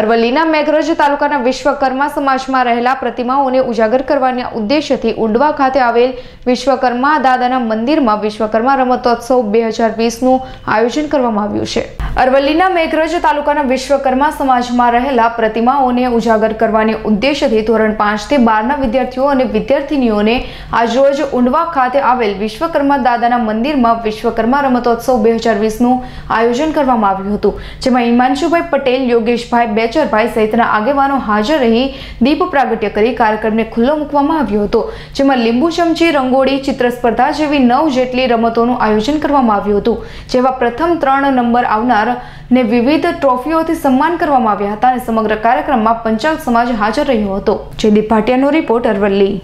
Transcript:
અરવલ્લીના મેઘરજ તાલુકાના વિશ્વકર્મા સમાજમાં રહેલા પ્રતિમાઓને ઉજાગર કરવાના ઉદ્દેશ્યથી ઉંડવા ખાતે આવેલ વિશ્વકર્મા દાદાના મંદિરમાં વિશ્વકર્મા રમતોત્સવ બે હજાર વીસનું આયોજન કરવામાં આવ્યું છે. અરવલ્લીના મેઘરજ તાલુકાના વિશ્વકર્મા સમાજમાં રહેલા પ્રતિમાઓને ઉજાગર કરવાની ઉદ્દેશ્યથી ધોરણ પાંચથી બારના વિદ્યાર્થીઓ અને વિદ્યાર્થિનીઓને આજરોજ ઉંડવા ખાતે આવેલ વિશ્વકર્મા દાદાના મંદિરમાં વિશ્વકર્મા રમતોત્સવ બે હજાર વીસનું આયોજન કરવામાં આવ્યું હતું, જેમાં હિમાંશુભાઈ પટેલ, યોગેશભાઈ બેચરભાઈ સહિતના આગેવાનો હાજર રહી દીપ પ્રાગટ્ય કરી કાર્યક્રમને ખુલ્લો મૂકવામાં આવ્યો હતો, જેમાં લીંબુ ચમચી, રંગોળી ચિત્ર સ્પર્ધા જેવી નવ જેટલી રમતોનું આયોજન કરવામાં આવ્યું હતું જેવા પ્રથમ ત્રણ નંબર આવનાર ને વિવિધ ટ્રોફીઓથી સન્માન કરવામાં આવ્યા હતા અને સમગ્ર કાર્યક્રમમાં પંચાલ સમાજ હાજર રહ્યો હતો. જયદીપ ભાટિયાનો રિપોર્ટ અરવલ્લી.